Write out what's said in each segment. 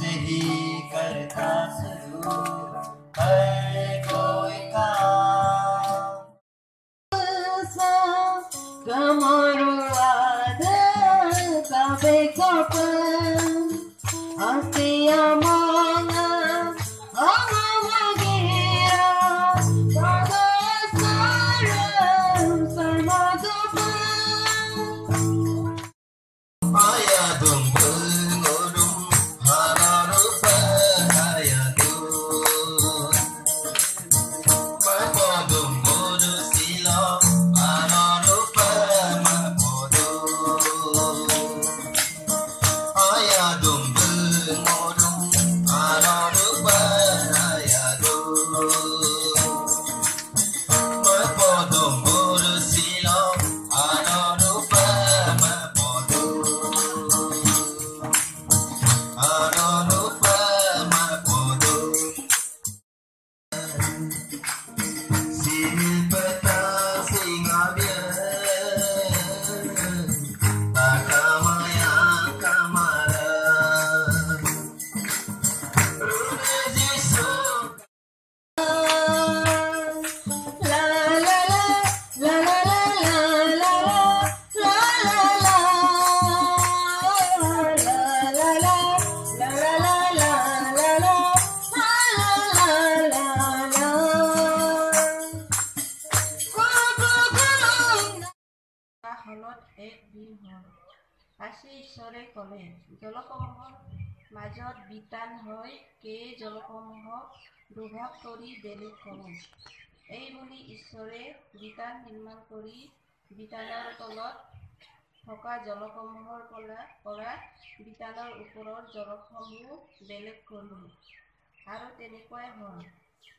तुझसे करता शुरू हर कोई काम। कमरुआ ঈশ্বৰে ক'লে জলসমূহৰ মাজত বিতান হৈ কেই জলসমূহক দুভাগ কৰি বেলেগ কৰোঁ? এই বুলি ঈশ্বৰে বিতান নিৰ্মাণ কৰি বিতানৰ তলত থকা জলসমূহৰ পৰা পৰা বিতানৰ ওপৰৰ জলসমূহ বেলেগ কৰিলে। আৰু তেনেকুৱাই হ'ল।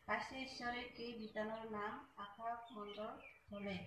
পাছে ঈশ্বৰে কেই বিতানৰ নাম আকাশ মণ্ডল হ'লে